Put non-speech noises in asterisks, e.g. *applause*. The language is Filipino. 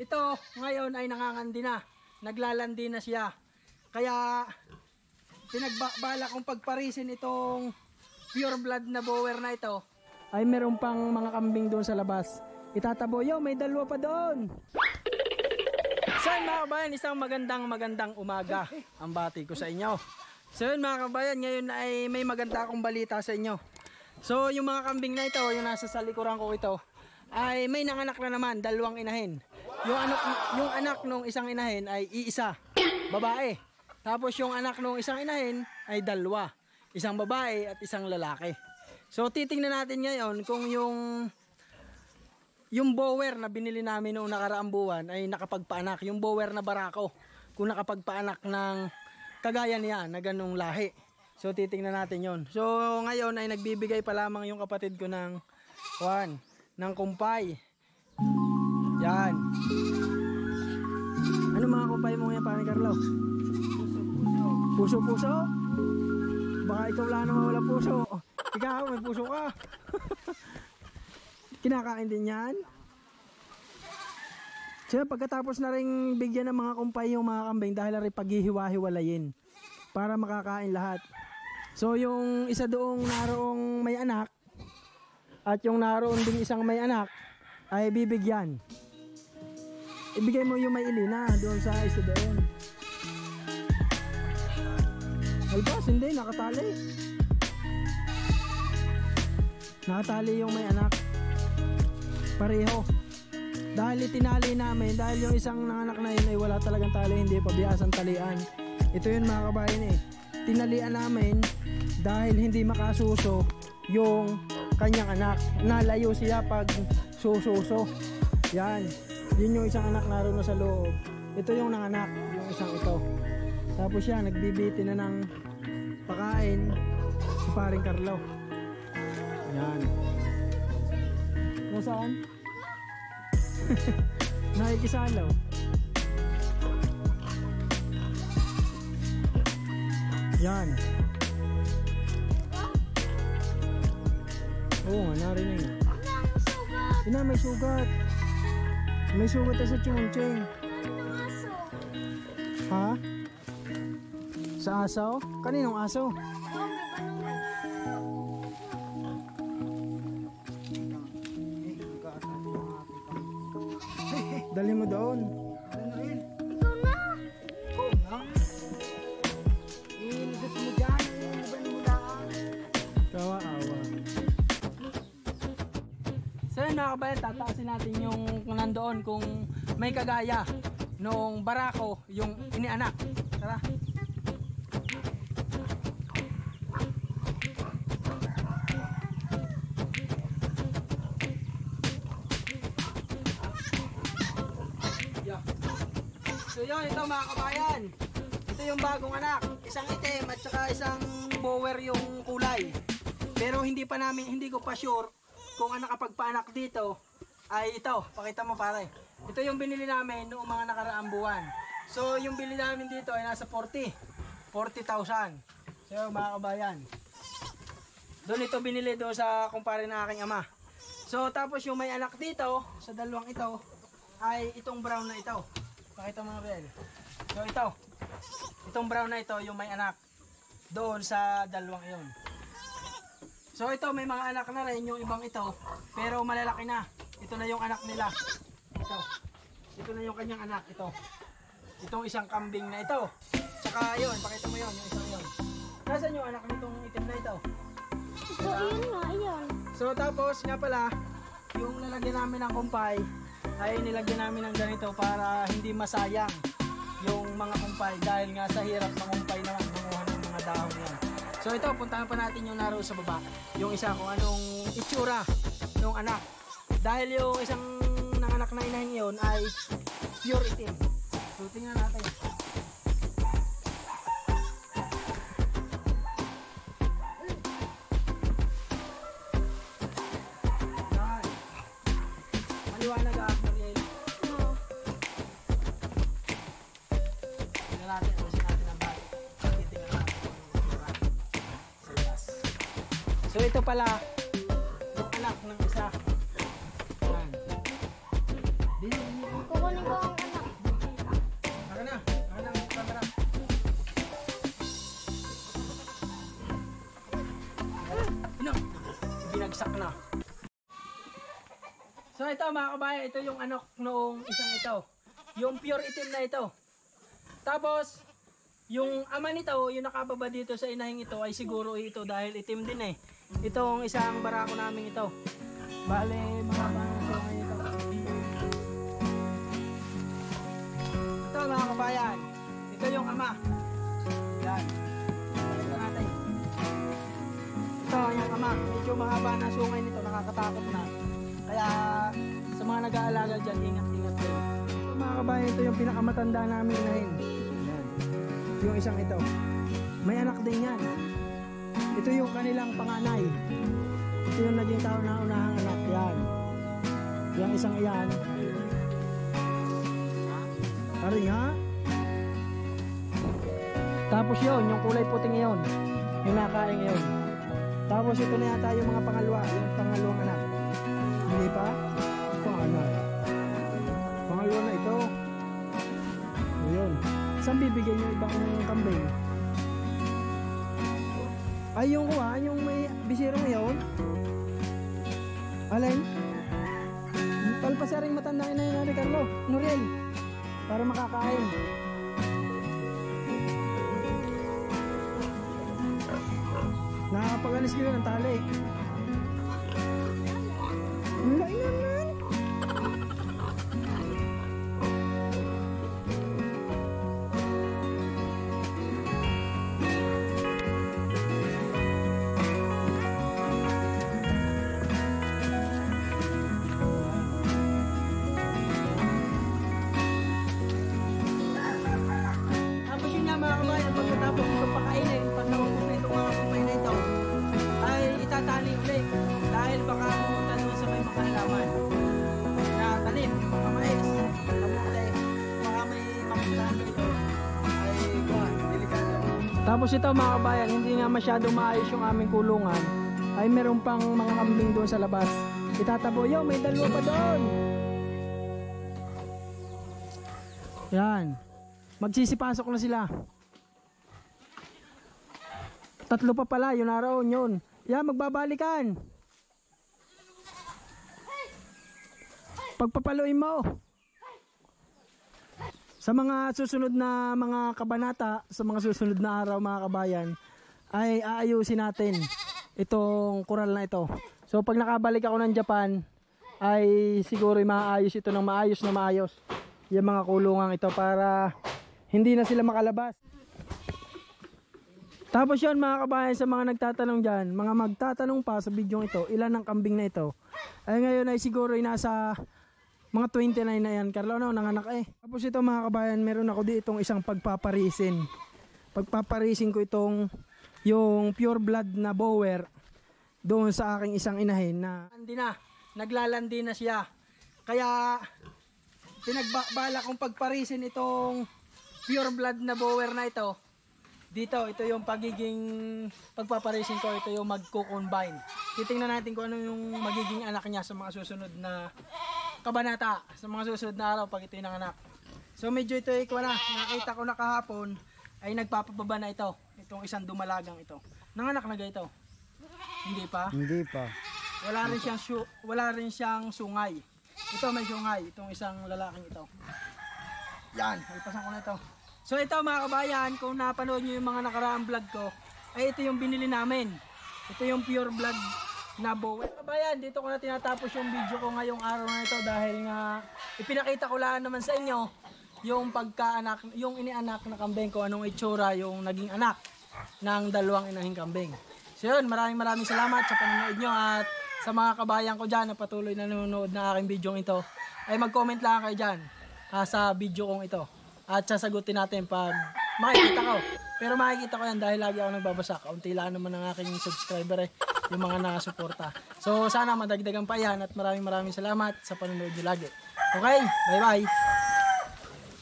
ito ngayon ay nangangandi na. Naglalandi na siya. Kaya pinagbala kong pagparisin itong pure blood na bower na ito. Ay meron pang mga kambing doon sa labas. Itatabo, yo, may dalawa pa doon. So yun mga kabayan, isang magandang magandang umaga ang bati ko sa inyo. So yun mga kabayan, ngayon ay may maganda akong balita sa inyo. So yung mga kambing na ito, yung nasa sa likuran ko ito, ay may nanganak na naman, dalawang inahin. Yung anak, yung anak nung isang inahin ay iisa, babae. Tapos yung anak nung isang inahin ay dalawa, isang babae at isang lalaki. So titingnan natin ngayon kung yung yung bower na binili namin noong nakaraang buwan ay nakapagpaanak. Yung bower na barako. Kung nakapagpaanak ng kagaya niya na ganong lahi. So titingnan natin yon. So ngayon ay nagbibigay pa lamang yung kapatid ko ng one, ng kumpay. Yan. Ano mga kumpay mo ngayon, Pani Carlo? Puso-puso? Baka ikaw lang naman wala puso. Ikaw, may puso ka. *laughs* Kinakain din yan. So pagkatapos na rin bigyan ng mga kumpay yung mga kambing dahil rin paghihiwa-hiwalayin para makakain lahat. So yung isa doong naroong may anak at yung naroon ding isang may anak ay bibigyan. Ibigay mo yung may ilina doon sa isa doon. Albas, hindi, nakatali. Nakatali yung may anak. Pareho. Dahil itinali namin, dahil yung isang nanganak na yun ay wala talagang tali, hindi pabiyasan talian. Ito yun mga kabayan eh. Tinalian namin dahil hindi makasuso yung kanyang anak. Nalayo siya pag sususo. Yan. Yun yung isang anak naroon na sa loob. Ito yung nanganak, yung isang ito. Tapos siya, nagbibiti na ng pakain si paring Carlo. Yan. Nasaan? *laughs* Nakikisalaw. Yan. Oo nga, narinig. Ina, may sugat. May sugat na sa chungcheng. Ha? Sa asaw? Kaninong asaw? Dali mo doon. Ikaw na! Mga kabayan, tataasin natin yung nandoon kung may kagaya nung barako yung inianak. Tara. So yun, ito mga kabayan. Ito yung bagong anak. Isang itim at saka isang bower yung kulay. Pero hindi pa namin, hindi ko pa sure kung ang nakapagpaanak dito ay ito. Pakita mo pare. Ito yung binili namin noong mga nakaraang buwan. So yung bili namin dito ay nasa 40. 40,000. So mga kabayan. Doon ito binili doon sa kumpare ng aking ama. So tapos yung may anak dito sa dalawang ito ay itong brown na ito. Pakita mo Bel. So ito. Itong brown na ito yung may anak doon sa dalawang iyon. So ito may mga anak na rin yung ibang ito pero malalaki na. Ito na yung anak nila. Ito. Ito na yung kanyang anak ito. Itong isang kambing na ito. Tsaka yun, pakita mo yun, yung isang yun. Nasaan yung anak nitong itim na ito? Ito, ayun nga, ayun. So tapos nga pala, yung lalagyan namin ng kumpay ay nilagyan namin ng ganito para hindi masayang yung mga kumpay dahil nga sa hirap ng kumpay naman manguha ng mga dahon yan. So ito, puntahan pa natin yung naroon sa baba. Yung isa kung anong itsura ng anak. Dahil yung isang nanganak na inahin yun ay pure itim. So tingnan natin. Maliwanag ah, So ito pala, ito pala ng isa. Yan. Kukunin ang anak. Aka na, aka na. Ino, binagsak na. So ito mga kabayan, ito yung anok noong isang ito. Yung pure itim na ito. Tapos, yung ama nito, yung nakababa dito sa inahing ito ay siguro ito dahil itim din eh. Itong isang barako namin ito. Bale, mga bang ito ito. Mga kabayan, ito yung ama. Yan. Natin. Ito yung ama. Medyo mahaba na sungay nito, nakakatakot na. Kaya sa mga nag-aalaga dyan, ingat-ingat kayo. Ito mga kabayan, ito yung pinakamatanda namin inahin. Yan. Yung isang ito. May anak din yan. Ito yung kanilang panganay. Ito yung naging tao na unahang anak. Yan. Yung isang iyan. Aring ha? Tapos yun, yung kulay puting yun. Yung nakain yun. Tapos ito na yata yung mga pangalawa, yung pangalawang anak. Hindi pa? Pangalan. Pangalawa na ito. Ayun. Saan bibigyan yung ibang kambing? Ay, yung kuha, yung may bisiro ngayon. Alin? Palpasaring matanda na yun, Ricardo. Nuriel. Para makakain. Nakakapag-alis ko yun ng tali. Ang lain naman. Tapos ito mga kabayan, hindi nga masyadong maayos yung aming kulungan, ay meron pang mga kambing doon sa labas. Itatabo, yo, may dalawa pa doon. Yan. Magsisipasok na sila. Tatlo pa pala, yun araw, yun. Yan, magbabalikan. Pagpapaluin mo. Sa mga susunod na mga kabanata, sa mga susunod na araw mga kabayan, ay aayusin natin itong kural na ito. So pag nakabalik ako ng Japan, ay siguro maayos ito ng maayos na maayos. Yung mga kulungang ito para hindi na sila makalabas. Tapos yun mga kabayan sa mga nagtatanong dyan, mga magtatanong pa sa video ito, ilan ang kambing na ito? Ay ngayon ay siguro ay nasa mga 29 na yan. Carlo, ano, nanganak eh. Tapos ito mga kabayan, meron ako di itong isang pagpaparisin. Pagpaparisin ko itong yung pure blood na bower doon sa aking isang inahin na hindi na, naglalandi na siya. Kaya pinagbala kong pagparisin itong pure blood na bower na ito. Dito, ito yung pagiging pagpaparisin ko, ito yung magko-combine. Titingnan natin kung ano yung magiging anak niya sa mga susunod na kabanata, sa mga susunod na araw pag ito yung anak. So medyo ito ay na, nakita ko na kahapon ay nagpapababa na ito. Itong isang dumalagang ito. Nanganak na ito? Hindi pa? Hindi pa. Wala rin siyang wala rin siyang sungay. Ito may sungay, itong isang lalaking ito. Yan, ipasan ko na ito. So ito mga kabayan, kung napanood nyo yung mga nakaraang vlog ko, ay ito yung binili namin. Ito yung pure blood na bow. Mga Kabayan, dito ko na tinatapos yung video ko ngayong araw na ito dahil nga ipinakita ko lang naman sa inyo yung pagkaanak, yung inianak na kambing ko, anong itsura yung naging anak ng dalawang inahing kambing. So yun, maraming maraming salamat sa panonood nyo at sa mga kabayan ko dyan na patuloy na nanonood ng aking video ito, ay mag-comment lang kayo dyan ah, sa video kong ito. At sasagutin natin pag makikita ko. Pero makikita ko yan dahil lagi ako nagbabasa. Kaunti lang naman ang aking subscriber eh, yung mga nakasuporta. So sana madagdagan pa yan at maraming maraming salamat sa panonood nyo lagi. Okay, bye bye!